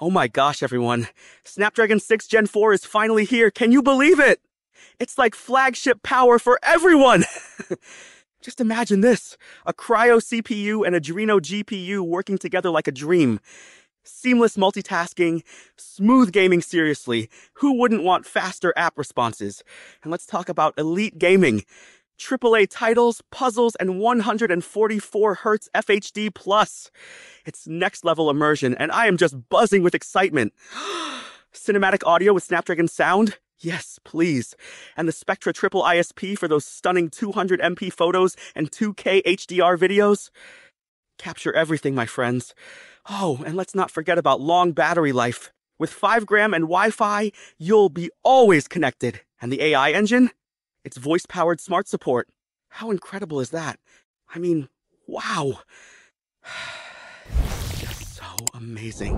Oh my gosh, everyone. Snapdragon 6 Gen 4 is finally here. Can you believe it? It's like flagship power for everyone. Just imagine this a Kryo CPU and Adreno GPU working together like a dream. Seamless multitasking, smooth gaming seriously. Who wouldn't want faster app responses? And let's talk about elite gaming. AAA titles, puzzles, and 144 Hz FHD plus. It's next level immersion, and I am just buzzing with excitement. Cinematic audio with Snapdragon sound? Yes, please. And the Spectra Triple ISP for those stunning 200 MP photos and 2K HDR videos? Capture everything, my friends. Oh, and let's not forget about long battery life. With 5 gram and Wi Fi, you'll be always connected. And the AI engine? It's voice powered smart support. How incredible is that? I mean, wow. Just so amazing.